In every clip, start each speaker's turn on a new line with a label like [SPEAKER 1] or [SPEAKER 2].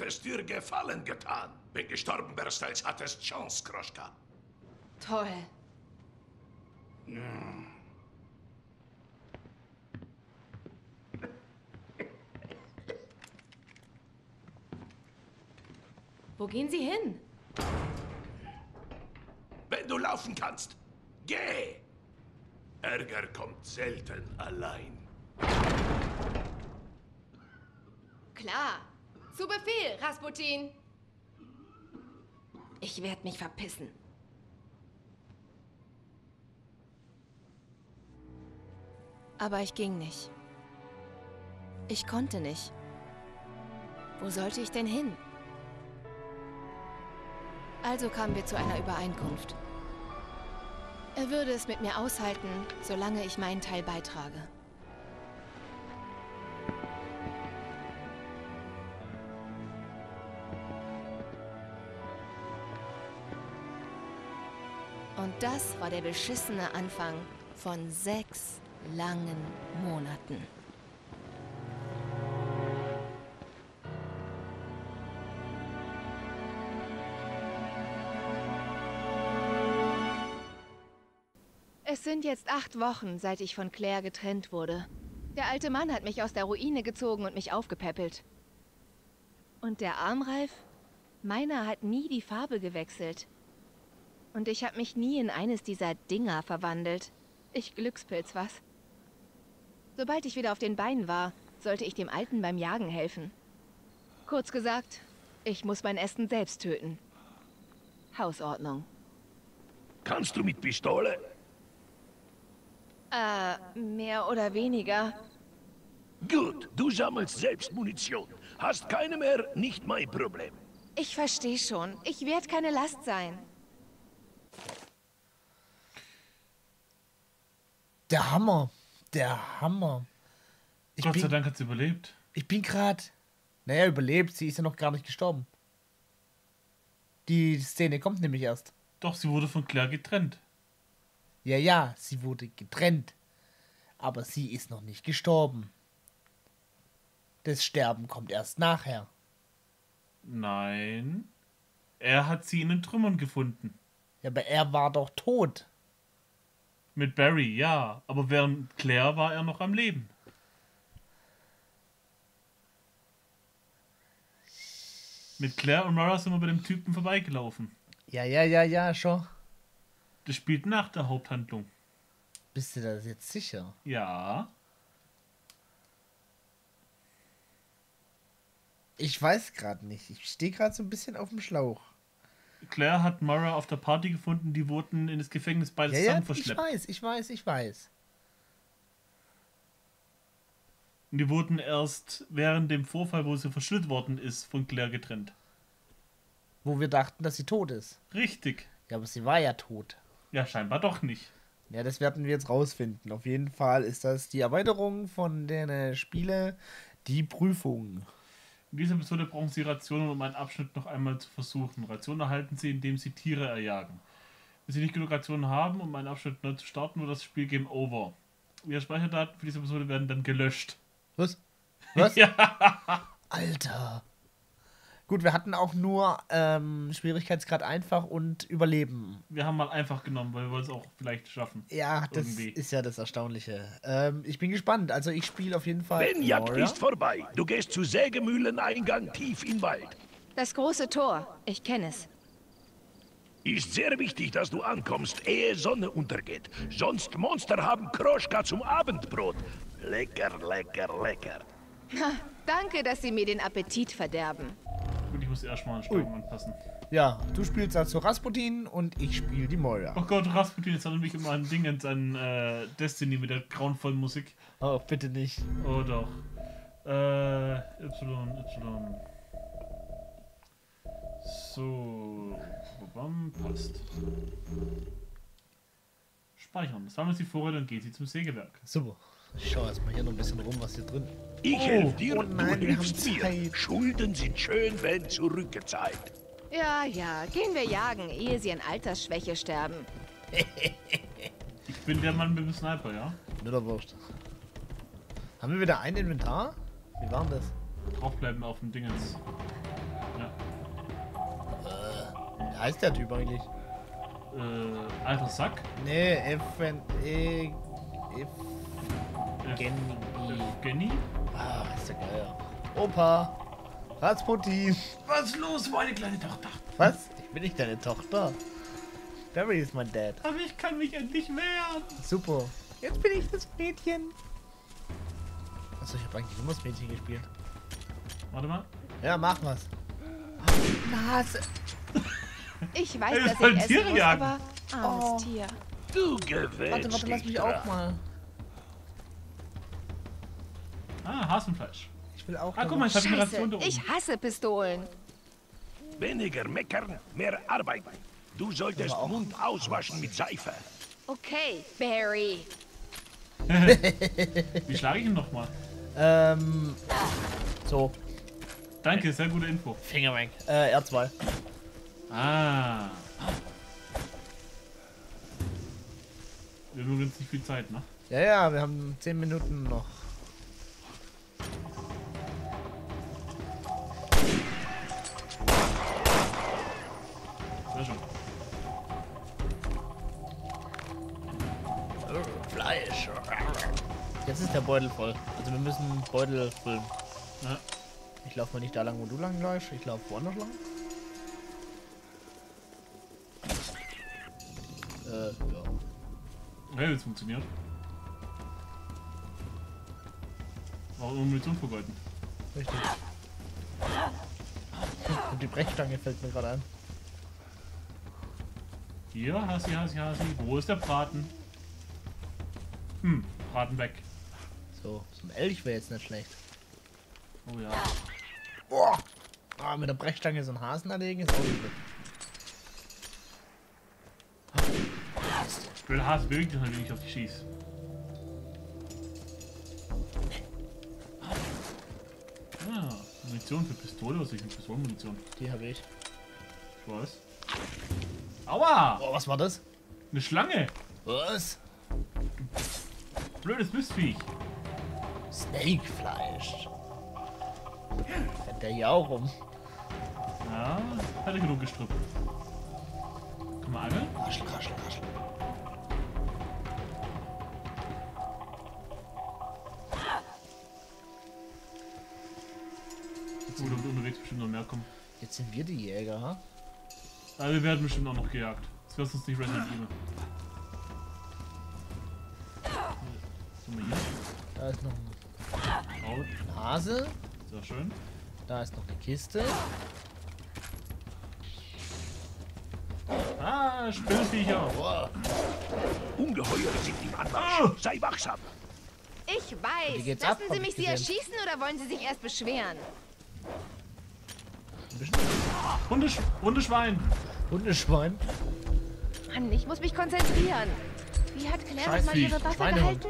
[SPEAKER 1] hättest dir Gefallen getan. Bin gestorben wärst, als hattest Chance, Kroschka.
[SPEAKER 2] Toll. Wo gehen Sie hin?
[SPEAKER 1] Wenn du laufen kannst, geh! Ärger kommt selten allein.
[SPEAKER 2] Klar. Zu Befehl, Rasputin. Ich werde mich verpissen. Aber ich ging nicht. Ich konnte nicht. Wo sollte ich denn hin? Also kamen wir zu einer Übereinkunft. Er würde es mit mir aushalten, solange ich meinen Teil beitrage. Das war der beschissene Anfang von sechs langen Monaten. Es sind jetzt acht Wochen, seit ich von Claire getrennt wurde. Der alte Mann hat mich aus der Ruine gezogen und mich aufgepäppelt. Und der Armreif? Meiner hat nie die Farbe gewechselt. Und ich habe mich nie in eines dieser Dinger verwandelt. Ich Glückspilz, was? Sobald ich wieder auf den Beinen war, sollte ich dem Alten beim Jagen helfen. Kurz gesagt, ich muss mein Essen selbst töten. Hausordnung.
[SPEAKER 1] Kannst du mit Pistole?
[SPEAKER 2] Äh, mehr oder weniger.
[SPEAKER 1] Gut, du sammelst selbst Munition. Hast keine mehr, nicht mein Problem.
[SPEAKER 2] Ich verstehe schon. Ich werde keine Last sein.
[SPEAKER 3] Der Hammer. Der Hammer. Ich
[SPEAKER 4] Gott sei
[SPEAKER 3] bin,
[SPEAKER 4] Dank hat sie überlebt.
[SPEAKER 3] ich bin gerade. Naja, überlebt. Sie ist ja noch gar nicht gestorben. Die Szene kommt nämlich erst.
[SPEAKER 4] Doch, sie wurde von Claire getrennt.
[SPEAKER 3] Ja, ja, sie wurde getrennt. Aber sie ist noch nicht gestorben. Das Sterben kommt erst nachher.
[SPEAKER 4] Nein. Er hat sie in den Trümmern gefunden.
[SPEAKER 3] Ja, aber er war doch tot.
[SPEAKER 4] Mit Barry, ja. Aber während Claire war er noch am Leben. Mit Claire und Mara sind wir bei dem Typen vorbeigelaufen.
[SPEAKER 3] Ja, ja, ja, ja, schon.
[SPEAKER 4] Das spielt nach der Haupthandlung.
[SPEAKER 3] Bist du da jetzt sicher?
[SPEAKER 4] Ja.
[SPEAKER 3] Ich weiß gerade nicht. Ich stehe gerade so ein bisschen auf dem Schlauch.
[SPEAKER 4] Claire hat Mara auf der Party gefunden, die wurden in das Gefängnis beide
[SPEAKER 3] Ja, ja,
[SPEAKER 4] zusammen
[SPEAKER 3] ich
[SPEAKER 4] verschleppt.
[SPEAKER 3] weiß, ich weiß, ich weiß.
[SPEAKER 4] Und die wurden erst während dem Vorfall, wo sie verschüttet worden ist, von Claire getrennt.
[SPEAKER 3] Wo wir dachten, dass sie tot ist.
[SPEAKER 4] Richtig.
[SPEAKER 3] Ja, aber sie war ja tot.
[SPEAKER 4] Ja, scheinbar doch nicht.
[SPEAKER 3] Ja, das werden wir jetzt rausfinden. Auf jeden Fall ist das die Erweiterung von den äh, Spiele, die Prüfung.
[SPEAKER 4] In dieser Episode brauchen sie Rationen, um einen Abschnitt noch einmal zu versuchen. Rationen erhalten sie, indem sie Tiere erjagen. Wenn sie nicht genug Rationen haben, um einen Abschnitt neu zu starten, wird das Spiel Game Over. Ihre Speicherdaten für diese Episode werden dann gelöscht.
[SPEAKER 3] Was? Was?
[SPEAKER 4] Ja.
[SPEAKER 3] Alter. Gut, wir hatten auch nur ähm, Schwierigkeitsgrad einfach und Überleben.
[SPEAKER 4] Wir haben mal einfach genommen, weil wir wollen es auch vielleicht schaffen.
[SPEAKER 3] Ja, das
[SPEAKER 4] Irgendwie.
[SPEAKER 3] ist ja das Erstaunliche. Ähm, ich bin gespannt. Also ich spiele auf jeden Fall.
[SPEAKER 1] Wenn Jagd
[SPEAKER 3] Moria.
[SPEAKER 1] ist vorbei, du gehst zu Sägemühleneingang tief in Wald.
[SPEAKER 2] Das große Tor. Ich kenne es.
[SPEAKER 1] Ist sehr wichtig, dass du ankommst, ehe Sonne untergeht. Sonst Monster haben Kroschka zum Abendbrot. Lecker, lecker, lecker.
[SPEAKER 2] Ha, danke, dass Sie mir den Appetit verderben.
[SPEAKER 4] Gut, ich muss erstmal an Steuerung anpassen.
[SPEAKER 3] Ja, du spielst also Rasputin und ich spiele die Moira.
[SPEAKER 4] Oh Gott, Rasputin, jetzt erinnert mich immer an Dingens, an äh, Destiny mit der grauenvollen Musik.
[SPEAKER 3] Oh, bitte nicht.
[SPEAKER 4] Oh doch. Äh, Y, Y. So. Bam, passt. Speichern. Sammeln Sie Vorräte und gehen Sie zum Sägewerk.
[SPEAKER 3] Super. Ich schaue erstmal hier noch ein bisschen rum, was hier drin
[SPEAKER 1] Ich
[SPEAKER 4] Oh,
[SPEAKER 1] helfe dir,
[SPEAKER 3] oh nein,
[SPEAKER 1] du
[SPEAKER 3] wir
[SPEAKER 1] hilfst mir.
[SPEAKER 3] Zeit.
[SPEAKER 1] Schulden sind schön, wenn zurückgezahlt.
[SPEAKER 2] Ja, ja, gehen wir jagen, ehe Sie an Altersschwäche sterben.
[SPEAKER 4] Ich bin der Mann mit dem Sniper, ja?
[SPEAKER 3] Nur der Wurst. Haben wir wieder ein Inventar? Wie war denn das?
[SPEAKER 4] Draufbleiben auf dem Dingens.
[SPEAKER 3] heißt der Typ eigentlich?
[SPEAKER 4] Äh, alter Sack.
[SPEAKER 3] Nee, F N E F
[SPEAKER 4] Äh,
[SPEAKER 3] Genny. Ah, ist der geil. Opa. Rasputin.
[SPEAKER 4] Was ist los, meine kleine Tochter?
[SPEAKER 3] Was? Ich bin nicht deine Tochter. Barry ist mein Dad.
[SPEAKER 4] Aber ich kann mich endlich wehren.
[SPEAKER 3] Super. Jetzt bin ich das Mädchen. Achso, ich habe eigentlich immer das Mädchen gespielt.
[SPEAKER 4] Warte mal.
[SPEAKER 3] Ja, mach was. Nase.
[SPEAKER 2] Ich weiß, dass ich essen muss, aber armes
[SPEAKER 3] Oh.
[SPEAKER 2] Tier.
[SPEAKER 1] Du gewählst
[SPEAKER 3] Warte, warte, lass mich auch mal.
[SPEAKER 4] Ah, Hasenfleisch.
[SPEAKER 3] Ich will auch.
[SPEAKER 4] Ah, guck mal, ich
[SPEAKER 2] Scheiße, ich hasse Pistolen.
[SPEAKER 1] Weniger meckern, mehr arbeiten. Du solltest Mund auswaschen mit Seife.
[SPEAKER 2] Okay, Barry.
[SPEAKER 4] Wie schlage ich ihn nochmal?
[SPEAKER 3] Ähm. So.
[SPEAKER 4] Danke, sehr gute Info.
[SPEAKER 3] Finger weg. Äh, R2.
[SPEAKER 4] Ah. Wir haben übrigens nicht viel Zeit, ne?
[SPEAKER 3] Ja, ja, wir haben 10 Minuten noch. Beutel voll. Also wir müssen Beutel füllen.
[SPEAKER 4] Ja.
[SPEAKER 3] Ich laufe mal nicht da lang, wo du lang läufst. Ich laufe woanders lang. Äh, ja.
[SPEAKER 4] Hey, das funktioniert. Warum immer Munition vergeuden?
[SPEAKER 3] Richtig. Und die Brechstange fällt mir gerade ein.
[SPEAKER 4] Hier, Hasi, Hasi, Hasi. Wo ist der Braten? Hm, Braten weg.
[SPEAKER 3] So, so ein Elch wäre jetzt nicht schlecht.
[SPEAKER 4] Oh ja.
[SPEAKER 3] Boah! Ah, mit der Brechstange so einen Hasen erlegen ist auch.
[SPEAKER 4] Ich will Hase bewegt dich halt, wenn ich auf dich schieß. Ah, Munition für Pistole. Was ist denn Pistolenmunition?
[SPEAKER 3] Die habe ich.
[SPEAKER 4] Ich weiß. Aua!
[SPEAKER 3] Oh, was war das?
[SPEAKER 4] Eine Schlange!
[SPEAKER 3] Was?
[SPEAKER 4] Blödes Mistviech.
[SPEAKER 3] Snakefleisch. Rennt der hier auch rum?
[SPEAKER 4] Ja, hatte genug gestrüppt. Kann man angeln?
[SPEAKER 3] Raschel, raschel, raschel.
[SPEAKER 4] Oder wird unterwegs bestimmt noch mehr kommen.
[SPEAKER 3] Jetzt sind wir die Jäger, ha?
[SPEAKER 4] Ja, wir werden bestimmt auch noch gejagt. Das wird uns nicht Resident Evil.
[SPEAKER 3] Hase.
[SPEAKER 4] Sehr schön.
[SPEAKER 3] Da ist noch eine Kiste.
[SPEAKER 4] Ah, Spinnenviecher.
[SPEAKER 3] Boah.
[SPEAKER 1] Ungeheuer sind im
[SPEAKER 4] Ah!
[SPEAKER 1] Anmarsch. Sei wachsam.
[SPEAKER 2] Ich
[SPEAKER 3] Wie
[SPEAKER 2] weiß.
[SPEAKER 3] geht's
[SPEAKER 2] Lassen
[SPEAKER 3] ab,
[SPEAKER 2] Sie
[SPEAKER 3] ich
[SPEAKER 2] mich Sie erschießen oder wollen Sie sich erst beschweren?
[SPEAKER 3] Ein bisschen
[SPEAKER 4] Hundesch Hundeschwein.
[SPEAKER 3] Hundeschwein.
[SPEAKER 2] Mann, ich muss mich konzentrieren. Wie hat Claire nochmal
[SPEAKER 4] Scheißvieh,
[SPEAKER 2] ihre Waffe gehalten?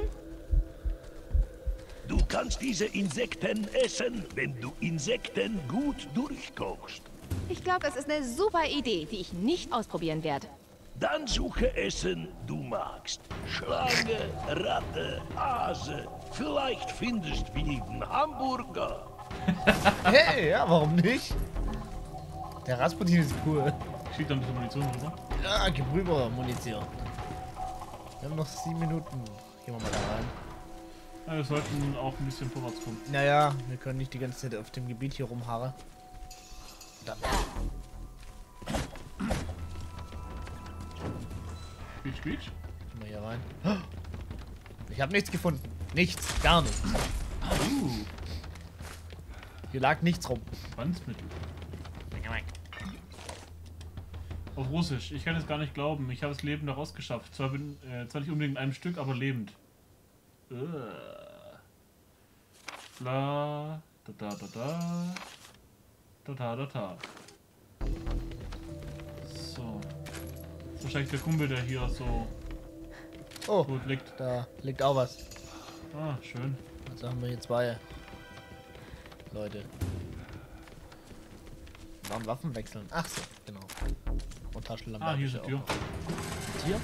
[SPEAKER 1] Du kannst diese Insekten essen, wenn du Insekten gut durchkochst.
[SPEAKER 2] Ich glaube, das ist eine super Idee, die ich nicht ausprobieren werde.
[SPEAKER 1] Dann suche Essen, du magst. Schlange, Ratte, Hase. Vielleicht findest du einen Hamburger.
[SPEAKER 3] Hey, ja, warum nicht? Der Rasputin ist cool.
[SPEAKER 4] Schiebt da ein bisschen Munition drüber.
[SPEAKER 3] Ja, gib rüber, Munition. Wir haben noch sieben Minuten. Gehen wir mal da rein.
[SPEAKER 4] Ja, wir sollten auch ein bisschen vorwärts kommen.
[SPEAKER 3] Naja, wir können nicht die ganze Zeit auf dem Gebiet hier rumharren.
[SPEAKER 4] Quietsch, quietsch.
[SPEAKER 3] Wir hier rein. Ich habe nichts gefunden. Nichts, gar nichts.
[SPEAKER 4] Uh,
[SPEAKER 3] Hier lag nichts rum.
[SPEAKER 4] Bandsmittel. Auf Russisch. Ich kann es gar nicht glauben. Ich habe es lebend daraus geschafft. Zwar, bin, äh, zwar nicht unbedingt in einem Stück, aber lebend. Äh. Bla. Da da da da. Da da da da. So. Das ist wahrscheinlich der Kumpel, der hier so
[SPEAKER 3] Oh,
[SPEAKER 4] gut liegt.
[SPEAKER 3] da liegt auch was.
[SPEAKER 4] Ah, schön.
[SPEAKER 3] Also haben wir hier zwei Leute. Warum Waffen wechseln? Ach so, genau. Und Taschenlampe.
[SPEAKER 4] Ah, hier ist die Tür.
[SPEAKER 3] Hier?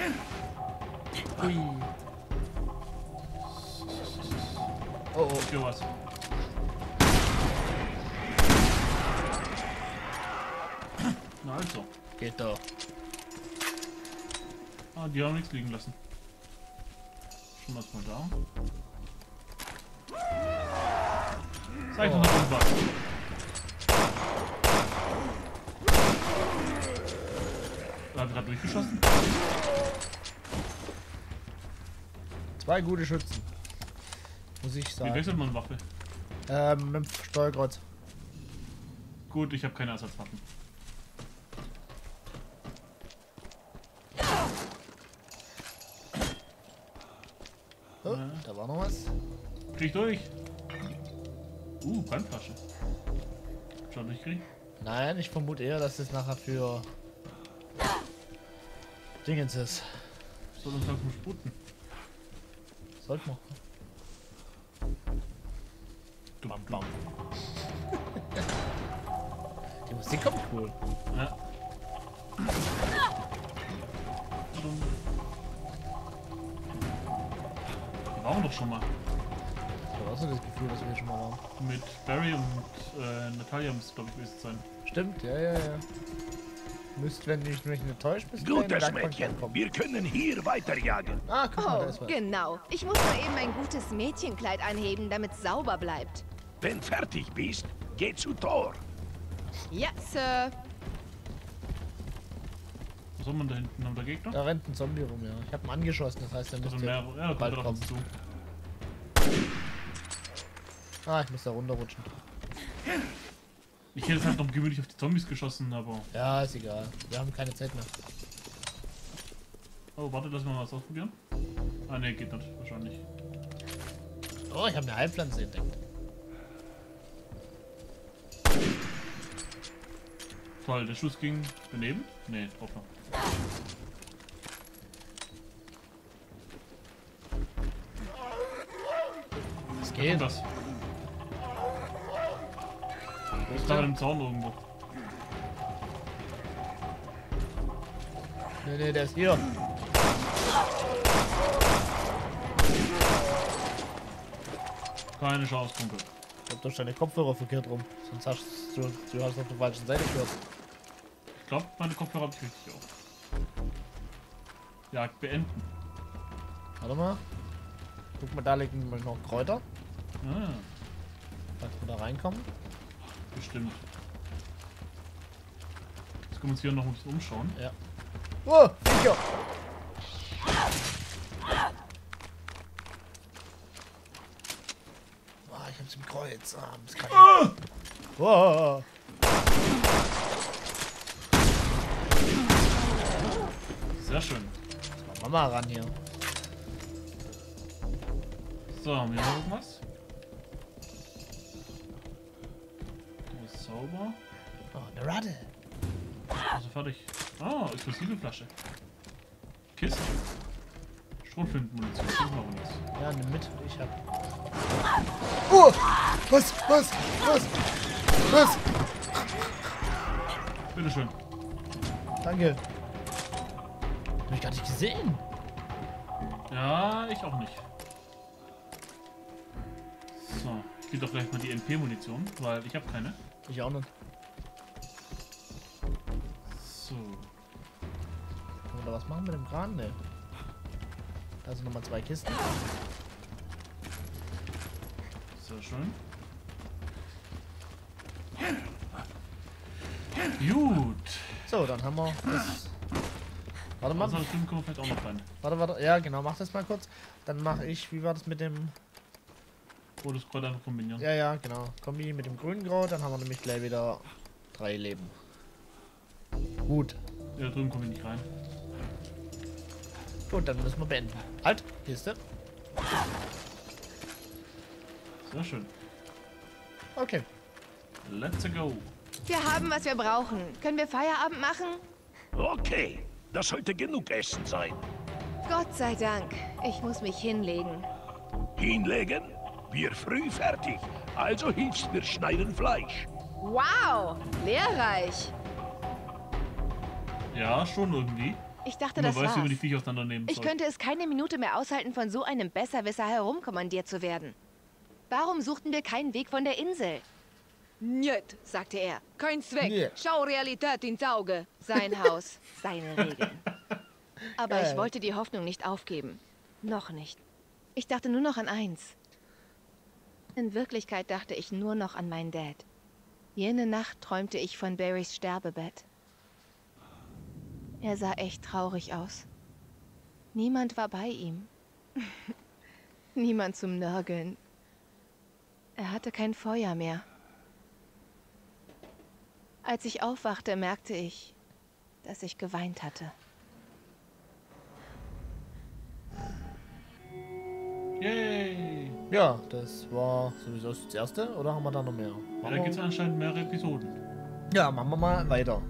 [SPEAKER 3] Ui. Oh, oh.
[SPEAKER 4] Für was? Na also.
[SPEAKER 3] Geht doch.
[SPEAKER 4] Ah, die haben nichts liegen lassen. Schon was mal da. Zeig doch noch was. Da hat er gerade durchgeschossen.
[SPEAKER 3] Zwei gute Schützen. Muss ich
[SPEAKER 4] Wie
[SPEAKER 3] sagen.
[SPEAKER 4] wechselt man Waffe?
[SPEAKER 3] Ähm, mit dem Steuerkreuz.
[SPEAKER 4] Gut, ich habe keine Ersatzwaffen.
[SPEAKER 3] Oh, da war noch was.
[SPEAKER 4] Krieg durch. Uh, Brandflasche. Schon durchkriegen?
[SPEAKER 3] Nein, ich vermute eher, dass das nachher für Dingens ist.
[SPEAKER 4] Soll uns langsam sputen.
[SPEAKER 3] Sollte man.
[SPEAKER 4] Bam, bam.
[SPEAKER 3] Die Musik kommt cool.
[SPEAKER 4] Ja. Wir waren doch schon mal.
[SPEAKER 3] Ich habe auch so das Gefühl, dass wir hier schon mal waren.
[SPEAKER 4] Mit Barry und äh, Natalia müsste glaube ich gewesen sein.
[SPEAKER 3] Stimmt, ja, ja, ja. Müsst, wenn ich mich nicht in der
[SPEAKER 1] Gutes Mädchen. Wir können hier weiterjagen.
[SPEAKER 3] Ah, guck mal,
[SPEAKER 2] Oh, genau. Ich muss mal eben ein gutes Mädchenkleid anheben, damit es sauber bleibt.
[SPEAKER 1] Wenn fertig bist, geh zu Tor.
[SPEAKER 2] Ja, Sir.
[SPEAKER 4] Was soll man da hinten? Haben wir da Gegner?
[SPEAKER 3] Da rennt ein Zombie rum, ja. Ich habe ihn angeschossen, das heißt, er
[SPEAKER 4] Also
[SPEAKER 3] müsste
[SPEAKER 4] mehr. Ja,
[SPEAKER 3] bald kommen.
[SPEAKER 4] zu.
[SPEAKER 3] Ah, ich muss da runterrutschen.
[SPEAKER 4] Ich hätte halt noch gemütlich auf die Zombies geschossen, aber.
[SPEAKER 3] Ja, ist egal. Wir haben keine Zeit mehr.
[SPEAKER 4] Oh, warte, lass mal was ausprobieren. Ah, ne, geht nicht, wahrscheinlich.
[SPEAKER 3] Oh, ich habe eine Heilpflanze entdeckt.
[SPEAKER 4] Toll, der Schuss ging daneben? Ne, drauf noch.
[SPEAKER 3] Das
[SPEAKER 4] Geht
[SPEAKER 3] geht.
[SPEAKER 4] das? Da im Zaun irgendwo.
[SPEAKER 3] Nee, nee, der ist hier.
[SPEAKER 4] Keine Chance, Kumpel.
[SPEAKER 3] Ich hab doch deine Kopfhörer verkehrt rum. Sonst hast du, du hast auf der falschen Seite gehört.
[SPEAKER 4] Ich glaube, meine Kopfhörer habe ich richtig auf. Jagd beenden.
[SPEAKER 3] Warte mal. Guck mal, da liegen noch Kräuter.
[SPEAKER 4] Ah,
[SPEAKER 3] Falls wir da reinkommen.
[SPEAKER 4] Bestimmt. Jetzt können wir uns hier noch ein bisschen umschauen.
[SPEAKER 3] Ja. Oh, Viecher! Oh, ich hab's im Kreuz. Ah, das kann ich. Oh.
[SPEAKER 4] Sehr schön.
[SPEAKER 3] Mach mal ran hier.
[SPEAKER 4] So, haben wir noch irgendwas? Fertig. Ah, explosive Flasche. Kiste. Schrotflintenmunition. Das ist noch was.
[SPEAKER 3] Ja, nimm mit. Ich hab. Oh! Was? Was? Was? Was?
[SPEAKER 4] Bitteschön.
[SPEAKER 3] Danke. Hab ich gar nicht gesehen.
[SPEAKER 4] Ja, ich auch nicht. So, ich gebe doch gleich mal die MP-Munition, weil ich habe keine.
[SPEAKER 3] Ich auch nicht. Können wir machen mit dem Kran? Ne. Da sind nochmal zwei Kisten.
[SPEAKER 4] Sehr schön. Gut.
[SPEAKER 3] So, dann haben wir das. Warte mal.
[SPEAKER 4] Also, das auch noch rein.
[SPEAKER 3] Warte, warte. Ja, genau, mach das mal kurz. Dann mache ich, wie war das mit dem.
[SPEAKER 4] Rotes Kreuz einfach kombinieren.
[SPEAKER 3] Ja, ja, genau. Kombi mit dem grünen Kraut, dann haben wir nämlich gleich wieder drei Leben. Gut.
[SPEAKER 4] Ja, drüben kommen wir nicht rein.
[SPEAKER 3] Gut, dann müssen wir beenden. Halt, Kiste.
[SPEAKER 4] Sehr schön.
[SPEAKER 3] Okay.
[SPEAKER 4] Let's go.
[SPEAKER 2] Wir haben, was wir brauchen. Können wir Feierabend machen?
[SPEAKER 1] Okay, das sollte genug Essen sein.
[SPEAKER 2] Gott sei Dank. Ich muss mich hinlegen.
[SPEAKER 1] Hinlegen? Wir früh fertig. Also hilfst mir schneiden Fleisch.
[SPEAKER 2] Wow, lehrreich.
[SPEAKER 4] Ja, schon irgendwie.
[SPEAKER 2] Ich dachte, das
[SPEAKER 4] weiß,
[SPEAKER 2] war's.
[SPEAKER 4] wie man die Viecher auseinandernehmen
[SPEAKER 2] Ich
[SPEAKER 4] soll.
[SPEAKER 2] könnte es keine Minute mehr aushalten, von so einem Besserwisser herumkommandiert zu werden. Warum suchten wir keinen Weg von der Insel? Njet, sagte er. Kein Zweck.
[SPEAKER 3] Njet.
[SPEAKER 2] Schau Realität ins Auge. Sein Haus, seine Regeln. Aber
[SPEAKER 3] Geil.
[SPEAKER 2] ich wollte die Hoffnung nicht aufgeben. Noch nicht. Ich dachte nur noch an eins. In Wirklichkeit dachte ich nur noch an meinen Dad. Jene Nacht träumte ich von Barrys Sterbebett. Er sah echt traurig aus. Niemand war bei ihm. Niemand zum Nörgeln. Er hatte kein Feuer mehr. Als ich aufwachte, merkte ich, dass ich geweint hatte.
[SPEAKER 4] Yay!
[SPEAKER 3] Ja, das war sowieso das erste, oder haben wir da noch mehr?
[SPEAKER 4] Ja, da gibt es anscheinend mehrere Episoden.
[SPEAKER 3] ja, machen wir mal weiter.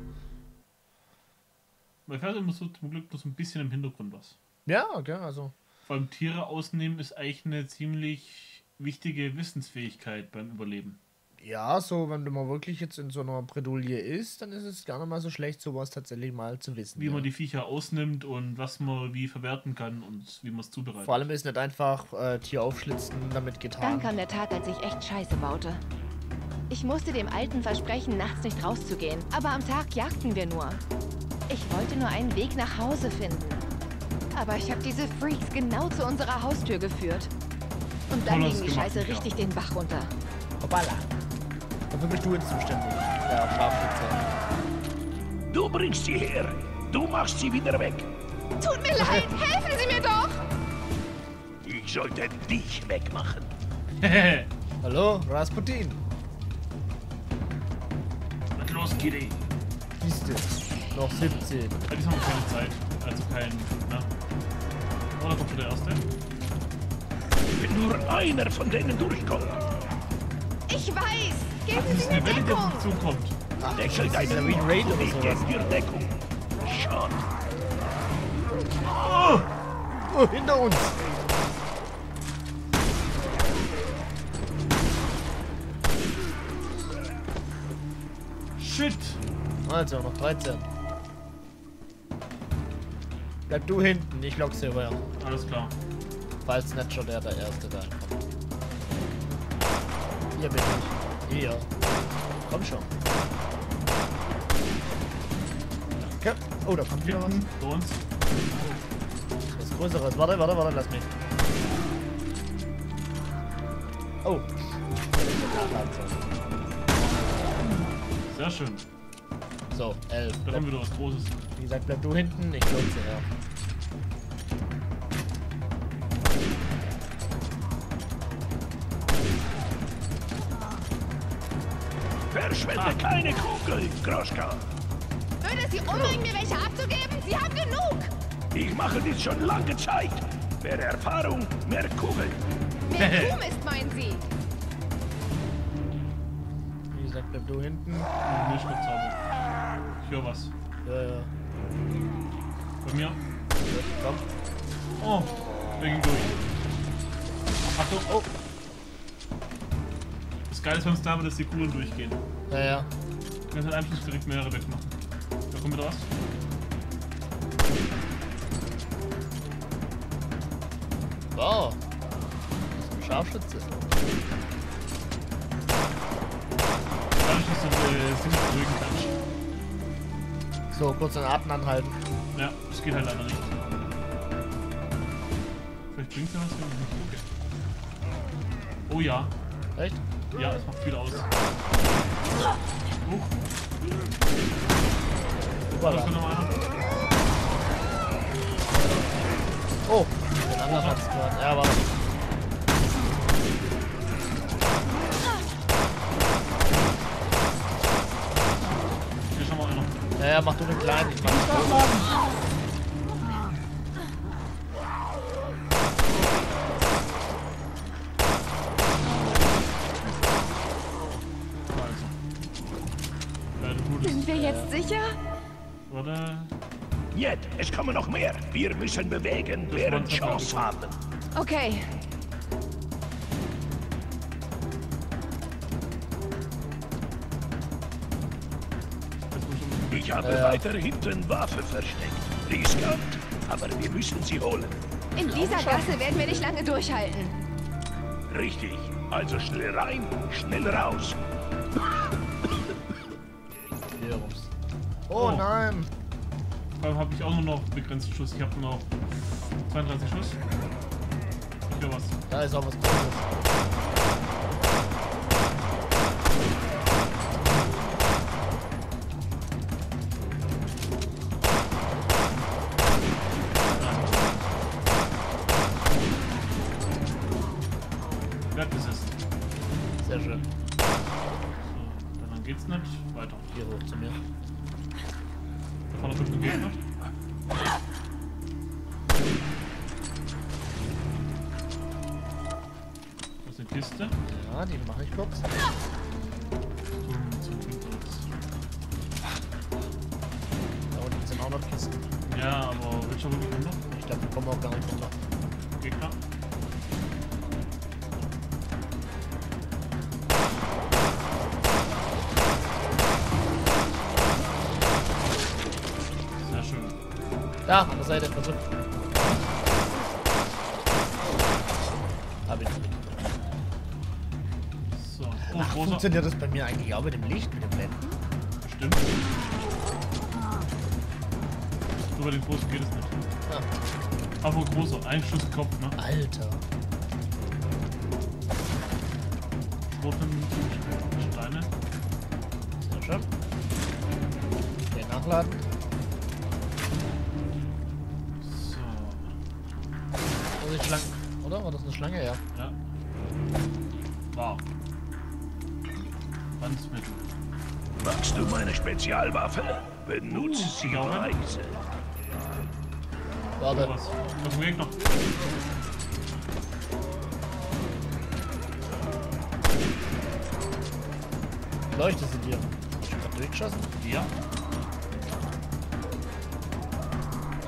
[SPEAKER 4] Bei Fernsehen immer so zum Glück nur so ein bisschen im Hintergrund was.
[SPEAKER 3] Ja, okay, also.
[SPEAKER 4] Vor allem Tiere ausnehmen ist eigentlich eine ziemlich wichtige Wissensfähigkeit beim Überleben.
[SPEAKER 3] Ja, so, wenn man wirklich jetzt in so einer Bredouille ist, dann ist es gar nicht mal so schlecht, sowas tatsächlich mal zu wissen.
[SPEAKER 4] Wie
[SPEAKER 3] ja.
[SPEAKER 4] man die Viecher ausnimmt und was man wie verwerten kann und wie man es zubereitet.
[SPEAKER 3] Vor allem ist nicht einfach äh, Tier aufschlitzen damit
[SPEAKER 2] Dann
[SPEAKER 3] getan.
[SPEAKER 2] kam der Tag, als ich echt Scheiße baute. Ich musste dem Alten versprechen, nachts nicht rauszugehen. Aber am Tag jagten wir nur. Ich wollte nur einen Weg nach Hause finden. Aber ich habe diese Freaks genau zu unserer Haustür geführt. Und dann ging die
[SPEAKER 4] gemacht,
[SPEAKER 2] Scheiße
[SPEAKER 4] ja.
[SPEAKER 2] richtig den Bach runter.
[SPEAKER 3] Hoppala. Dafür bist du jetzt zuständig. Der Scharfschütze.
[SPEAKER 1] Du bringst sie her. Du machst sie wieder weg.
[SPEAKER 2] Tut mir leid, helfen Sie mir doch!
[SPEAKER 1] Ich sollte dich wegmachen.
[SPEAKER 3] Hallo, Rasputin.
[SPEAKER 4] Kitty!
[SPEAKER 3] Siehste. Noch 17.
[SPEAKER 4] Ja, diesmal haben wir keine Zeit. Also kein. Ne? Oh, da kommt schon der erste.
[SPEAKER 1] Wenn nur einer von denen durchkommt,
[SPEAKER 2] Ich weiß! Geben
[SPEAKER 4] Das
[SPEAKER 2] Sie
[SPEAKER 4] ist
[SPEAKER 2] mir
[SPEAKER 4] eine Welle, die auf
[SPEAKER 2] Deckung!
[SPEAKER 4] zukommt.
[SPEAKER 1] deckel deinen
[SPEAKER 3] wie Raid oder
[SPEAKER 1] Ich
[SPEAKER 3] sowas.
[SPEAKER 1] geb dir Deckung. Schon.
[SPEAKER 3] Oh, hinter uns. Also, noch 13. Bleib du hinten, ich lock's hier rüber.
[SPEAKER 4] Alles klar.
[SPEAKER 3] Falls nicht schon der der Erste da kommt. Hier bin ich. Hier. Komm schon. Okay. Oh, da kommt wieder was.
[SPEAKER 4] Bei uns.
[SPEAKER 3] Was Größeres. Warte, warte, warte, lass mich. Oh.
[SPEAKER 4] Sehr schön.
[SPEAKER 3] So, 11.
[SPEAKER 4] Da kommt wieder was Großes.
[SPEAKER 3] Wie gesagt, bleib du hinten, ich lotse her.
[SPEAKER 1] Verschwende keine Kugel, Groschka.
[SPEAKER 2] Würde Sie umbringen, mir welche abzugeben? Sie haben genug!
[SPEAKER 1] Ich mache dies schon lange Zeit. Mehr Erfahrung, mehr Kugeln.
[SPEAKER 2] Wer Ruhm ist, meinen Sie?
[SPEAKER 3] Bleib du hinten.
[SPEAKER 4] Milchschnittzauber. Ich höre was.
[SPEAKER 3] Ja, ja.
[SPEAKER 4] Bei mir.
[SPEAKER 3] Komm.
[SPEAKER 4] Oh, wir gehen durch. Achtung, oh. Das Geile ist beim Star, dass die Kugeln durchgehen.
[SPEAKER 3] Ja, ja.
[SPEAKER 4] Du kannst halt einfach direkt mehrere wegmachen. Da kommt wieder was.
[SPEAKER 3] Wow. Das ist ein Scharfschütze.
[SPEAKER 4] Dass du äh, Sinne beruhigen kannst.
[SPEAKER 3] So, kurz den Atem anhalten.
[SPEAKER 4] Ja, das geht halt leider nicht. Vielleicht bringt ja was, wenn ich nicht gucke. Oh ja.
[SPEAKER 3] Echt?
[SPEAKER 4] Ja, es macht viel aus. Huch, da
[SPEAKER 3] Hoppala.
[SPEAKER 4] ist noch einer.
[SPEAKER 3] Oh, den anderen hat's gehört. Ja, warte. Ja, mach du den kleinen. Ich mach den großen.
[SPEAKER 4] Also.
[SPEAKER 2] Sind wir jetzt sicher?
[SPEAKER 4] Warte.
[SPEAKER 1] Jet, es kommen noch mehr. Wir müssen bewegen, während Chance haben.
[SPEAKER 2] Okay.
[SPEAKER 1] Habe
[SPEAKER 3] Ja.
[SPEAKER 1] weiter hinten Waffe versteckt. Riskant, aber wir müssen sie holen.
[SPEAKER 2] In dieser Gasse werden wir nicht lange durchhalten.
[SPEAKER 1] Richtig. Also schnell rein, schnell raus.
[SPEAKER 3] Oh,
[SPEAKER 4] Oh.
[SPEAKER 3] nein!
[SPEAKER 4] Dann habe ich auch nur noch begrenzten Schuss. Ich habe nur noch 32 Schuss. Hier was.
[SPEAKER 3] Da ist auch was Großes.
[SPEAKER 4] Geht's nicht. Weiter.
[SPEAKER 3] Hier hoch zu mir.
[SPEAKER 4] Da vorne kommt ein Gegner. Das ist eine Kiste.
[SPEAKER 3] Ja, die mache ich kurz.
[SPEAKER 4] Zum, zum.
[SPEAKER 3] Da unten sind auch noch Kisten.
[SPEAKER 4] Ja, aber welcher wirklich noch?
[SPEAKER 3] Ich glaube, wir kommen auch gar nicht runter.
[SPEAKER 4] Sehr schön.
[SPEAKER 3] Da, an der Seite, versuch. Hab ich.
[SPEAKER 4] So. Oh,
[SPEAKER 3] Ach,
[SPEAKER 4] großer.
[SPEAKER 3] funktioniert das bei mir eigentlich auch mit dem Licht, mit dem Blenden?
[SPEAKER 4] Bestimmt. Nur bei den großen geht es nicht.
[SPEAKER 3] Ah,
[SPEAKER 4] Aber großer. Ein Schuss Kopf, ne?
[SPEAKER 3] Alter.
[SPEAKER 4] Roten Steine.
[SPEAKER 3] Sehr schön. Okay, nachladen. War das eine Schlange? Ja.
[SPEAKER 4] Ja. Wow. Bandsmittel.
[SPEAKER 1] Magst du meine Spezialwaffe? Benutze sie
[SPEAKER 4] ja, oder?
[SPEAKER 1] weise.
[SPEAKER 3] Warte.
[SPEAKER 4] Was? Was ein Gegner?
[SPEAKER 3] Leuchte sie dir. Hast du gerade durchgeschossen?
[SPEAKER 4] Ja.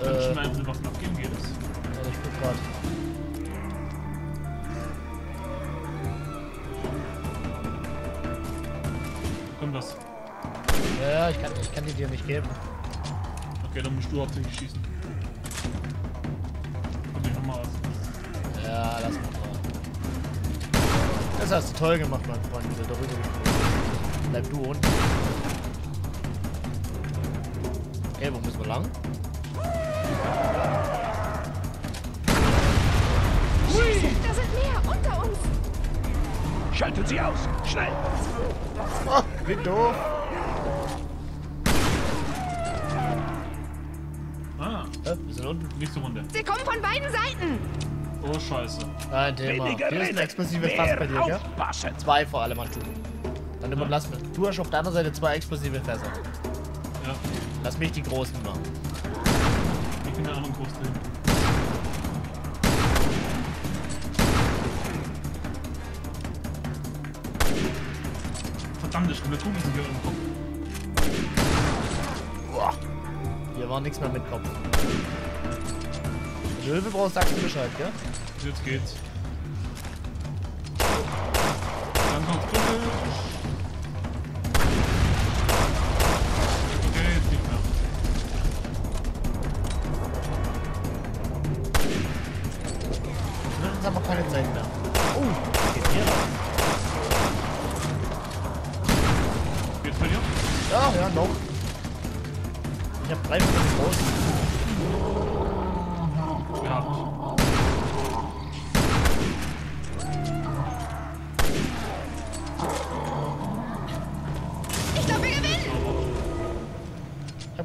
[SPEAKER 4] Wenn
[SPEAKER 3] Äh,
[SPEAKER 4] schon einzelne Waffen abgeben geht es.
[SPEAKER 3] ja, ich guck grad.
[SPEAKER 4] Was.
[SPEAKER 3] Ja, ich kann, ich kann die dir nicht geben.
[SPEAKER 4] Okay, dann musst du hauptsächlich schießen. Kommt nicht nochmal was.
[SPEAKER 3] Ja, lass mal mal. Das hast du toll gemacht, mein Freund, wieder darüber. Bleib du unten. Okay, wo müssen wir lang?
[SPEAKER 2] Da sind mehr unter uns.
[SPEAKER 1] Schaltet sie aus. Schnell.
[SPEAKER 3] Oh, wie doof.
[SPEAKER 4] Ah,
[SPEAKER 3] Hä, wir sind unten.
[SPEAKER 4] nächste Runde.
[SPEAKER 2] Sie kommen von beiden Seiten.
[SPEAKER 4] Oh, scheiße.
[SPEAKER 3] Kein Thema. Hier ist ein
[SPEAKER 1] rennen.
[SPEAKER 3] explosives
[SPEAKER 1] Mehr
[SPEAKER 3] Fass bei dir, gell?
[SPEAKER 1] aufpassen.
[SPEAKER 3] Zwei vor allem hast du. Dann überlass mir. Du hast auf der anderen Seite zwei explosive Fässer.
[SPEAKER 4] Ja,
[SPEAKER 3] Lass mich die großen machen.
[SPEAKER 4] ich bin der anderen groß drin. Verdammt, ich bin der Kugeln hier im Kopf.
[SPEAKER 3] Boah. Hier war nichts mehr mit Kopf. Hilfe brauchst, du Bescheid, gell?
[SPEAKER 4] Jetzt geht's.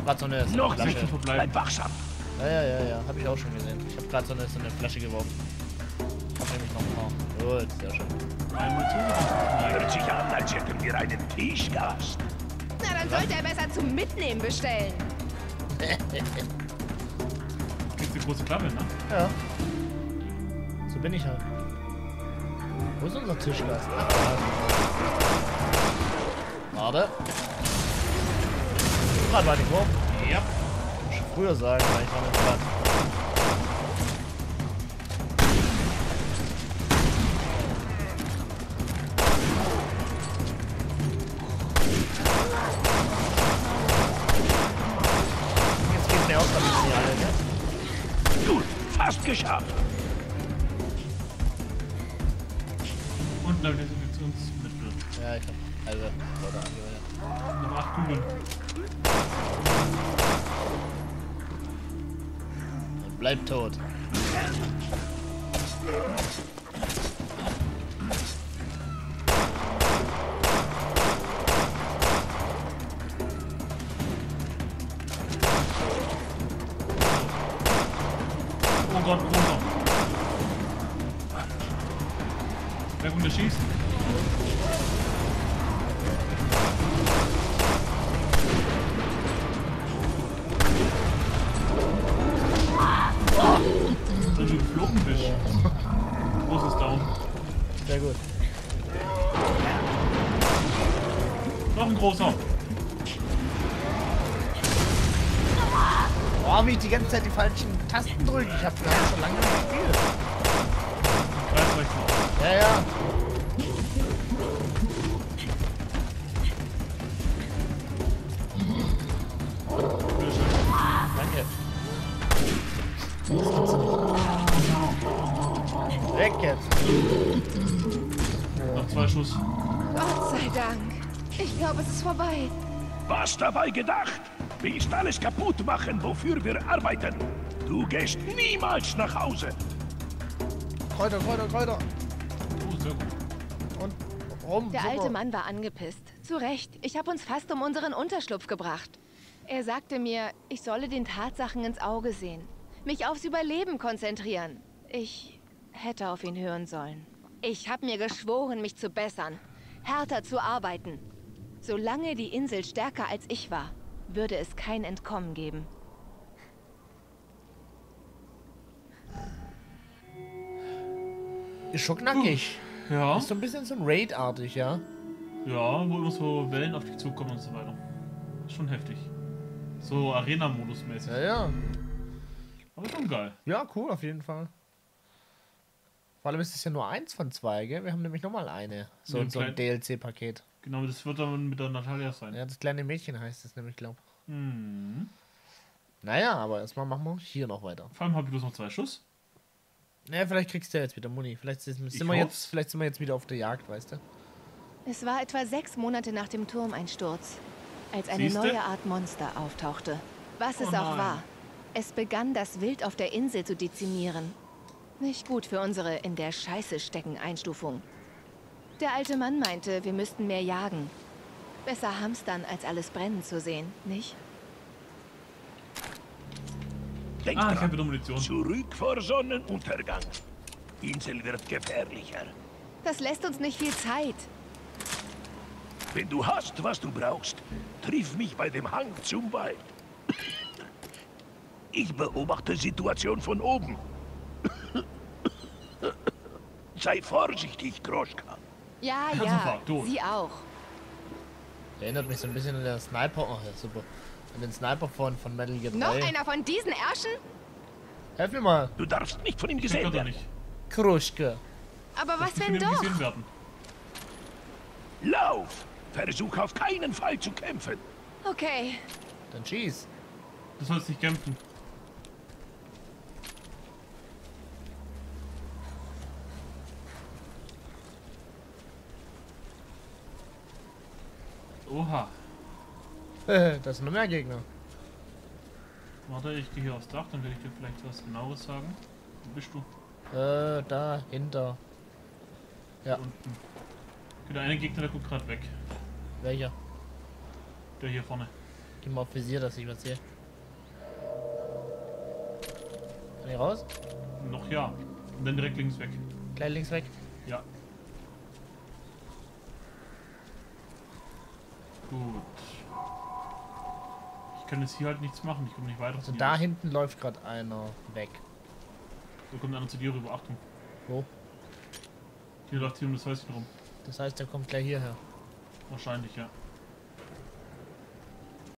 [SPEAKER 3] Gerade so eine, so eine
[SPEAKER 1] Noch
[SPEAKER 3] Flasche.
[SPEAKER 1] Bleib wachsam.
[SPEAKER 3] Ja, ja, ja, ja. Habe ich auch schon gesehen. Ich habe gerade so eine, so eine Flasche geworfen. Hab nämlich noch ein paar. Gut, sehr schön.
[SPEAKER 4] Einmal zu.
[SPEAKER 1] Hört sich an, als hätten wir einen Tischgast.
[SPEAKER 2] Na, dann sollte er besser zum Mitnehmen bestellen.
[SPEAKER 4] Kriegst die große Klappe, ne?
[SPEAKER 3] Ja. So bin ich halt. Wo ist unser Tischgast? Warte. Gerade war nicht geworfen.
[SPEAKER 4] Ja.
[SPEAKER 3] Schon früher sagen, weil ich war nicht dran. Jetzt geht mir aus, damit sie alle, ne?
[SPEAKER 1] Gut, fast geschafft.
[SPEAKER 4] Und schnell Desinfektionsmittel.
[SPEAKER 3] Ja, ich hab also Leute angehört.
[SPEAKER 4] Noch acht Kugeln.
[SPEAKER 3] Und bleibt tot.
[SPEAKER 4] Oh,
[SPEAKER 3] wie ich die ganze Zeit die falschen Tasten drücke. Ich habe schon lange nicht gespielt.
[SPEAKER 4] Greif rechts noch.
[SPEAKER 3] Ja, ja. Danke. Weg jetzt.
[SPEAKER 4] Noch zwei Schuss.
[SPEAKER 2] Gott sei Dank. Ich glaube, es ist vorbei.
[SPEAKER 1] Was dabei gedacht? Willst alles kaputt machen, wofür wir arbeiten? Du gehst niemals nach Hause.
[SPEAKER 3] Kräuter, Kräuter, Kräuter.
[SPEAKER 4] Oh.
[SPEAKER 3] Und rum.
[SPEAKER 2] Der
[SPEAKER 3] super.
[SPEAKER 2] alte Mann war angepisst. Zu Recht. Ich habe uns fast um unseren Unterschlupf gebracht. Er sagte mir, ich solle den Tatsachen ins Auge sehen. Mich aufs Überleben konzentrieren. Ich hätte auf ihn hören sollen. Ich habe mir geschworen, mich zu bessern. Härter zu arbeiten. Solange die Insel stärker als ich war, würde es kein Entkommen geben.
[SPEAKER 3] Ist schon knackig.
[SPEAKER 4] Ja.
[SPEAKER 3] Ist so ein bisschen so ein Raid-artig, ja.
[SPEAKER 4] Ja, wo immer so Wellen auf dich zukommen und so weiter. Ist schon heftig. So Arena-Modus mäßig.
[SPEAKER 3] Ja, ja.
[SPEAKER 4] Aber schon geil.
[SPEAKER 3] Ja, cool, auf jeden Fall. Vor allem ist es ja nur eins von zwei, gell? Wir haben nämlich nochmal eine. So,
[SPEAKER 4] Ja, ein
[SPEAKER 3] so ein DLC-Paket.
[SPEAKER 4] Genau, das wird dann mit der Natalia sein.
[SPEAKER 3] Ja, das kleine Mädchen heißt es nämlich, glaub.
[SPEAKER 4] Hm.
[SPEAKER 3] Naja, aber erstmal machen wir hier noch weiter.
[SPEAKER 4] Vor allem habe ich bloß noch zwei Schuss.
[SPEAKER 3] Naja, vielleicht kriegst du ja jetzt wieder Muni. Vielleicht sind,
[SPEAKER 4] Ich
[SPEAKER 3] sind wir
[SPEAKER 4] hoff's.
[SPEAKER 3] jetzt, vielleicht sind wir jetzt wieder auf der Jagd, weißt du?
[SPEAKER 2] Es war etwa sechs Monate nach dem Turmeinsturz, als eine
[SPEAKER 4] Siehste?
[SPEAKER 2] neue Art Monster auftauchte. Was es
[SPEAKER 4] Oh
[SPEAKER 2] auch
[SPEAKER 4] nein.
[SPEAKER 2] war. Es begann, das Wild auf der Insel zu dezimieren. Nicht gut für unsere in der Scheiße stecken Einstufung. Der alte Mann meinte, wir müssten mehr jagen. Besser hamstern, als alles brennen zu sehen, nicht?
[SPEAKER 1] Denk
[SPEAKER 4] Ah, ich
[SPEAKER 1] dran.
[SPEAKER 4] habe Munition.
[SPEAKER 1] Zurück vor Sonnenuntergang. Insel wird gefährlicher.
[SPEAKER 2] Das lässt uns nicht viel Zeit.
[SPEAKER 1] Wenn du hast, was du brauchst, triff mich bei dem Hang zum Wald. Ich beobachte Situation von oben. Sei vorsichtig, Kroschka.
[SPEAKER 2] Ja, ja,
[SPEAKER 4] Herzinfarkt, tot.
[SPEAKER 2] Sie auch.
[SPEAKER 3] Erinnert mich so ein bisschen an der Sniper. Oh, ja, super. An den Sniper von, von Metal Gear 3.
[SPEAKER 2] Noch einer von diesen Ärschen?
[SPEAKER 3] Helf mir mal.
[SPEAKER 1] Du darfst nicht von ihm gesehen werden.
[SPEAKER 4] nicht.
[SPEAKER 3] Kruschke.
[SPEAKER 2] Aber was
[SPEAKER 4] Ich
[SPEAKER 2] wenn doch?
[SPEAKER 1] Lauf! Versuch auf keinen Fall zu kämpfen.
[SPEAKER 2] Okay,
[SPEAKER 3] Dann schieß.
[SPEAKER 4] Du sollst nicht kämpfen.
[SPEAKER 3] Das sind noch mehr Gegner.
[SPEAKER 4] Warte, ich gehe hier aufs Dach, dann will ich dir vielleicht was genaues sagen. Wo bist du?
[SPEAKER 3] Äh, da, hinter. Ja,
[SPEAKER 4] Unten. Okay, der eine Gegner, der guckt gerade weg.
[SPEAKER 3] welcher?
[SPEAKER 4] Der hier vorne.
[SPEAKER 3] Geh mal auf Visier, dass ich was sehe. Kann ich raus?
[SPEAKER 4] Noch ja. Und dann direkt links weg.
[SPEAKER 3] Gleich links weg.
[SPEAKER 4] Ja. Ich kann jetzt hier halt nichts machen. Ich komme nicht weiter
[SPEAKER 3] Also da hinten läuft gerade einer weg.
[SPEAKER 4] Da kommt einer zu dir rüber. Achtung.
[SPEAKER 3] Wo?
[SPEAKER 4] Hier läuft hier um das Häuschen rum.
[SPEAKER 3] Das heißt, der kommt gleich hierher.
[SPEAKER 4] Wahrscheinlich, ja.